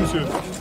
monsieur.